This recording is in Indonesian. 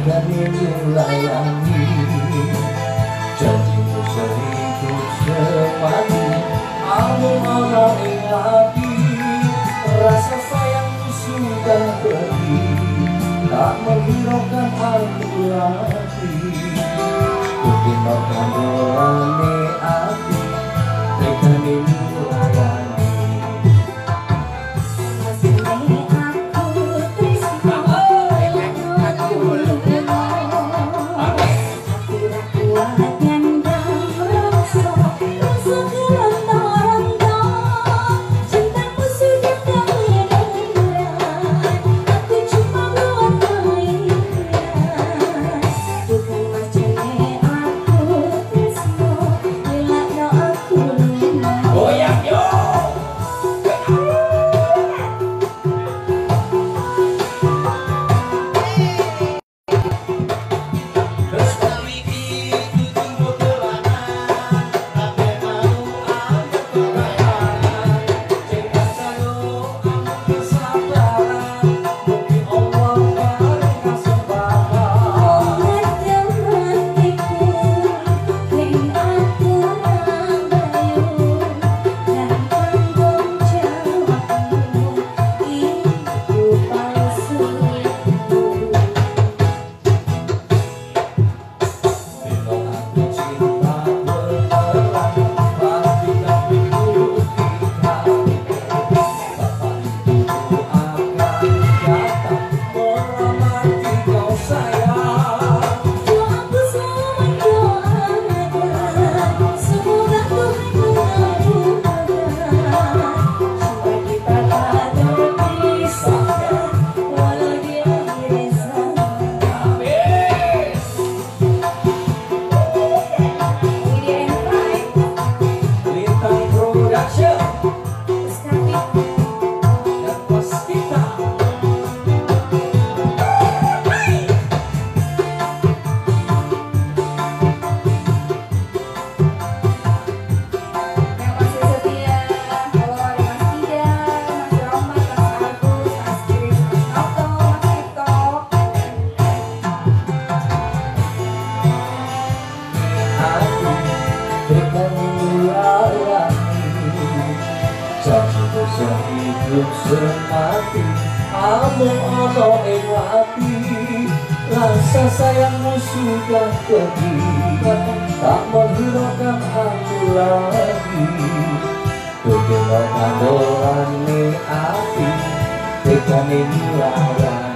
Tegane mulayani Janjimu sehidup semati Aku ono ing hati Rasa sayangmu sudah pergi Tak menghiraukan aku lagi Dino kandolane Sehidup semati Kamu ono hati Rasa sayangmu sudah pergi Tak menghiraukan aku lagi. Kekino kandolane ati Tekani mulayani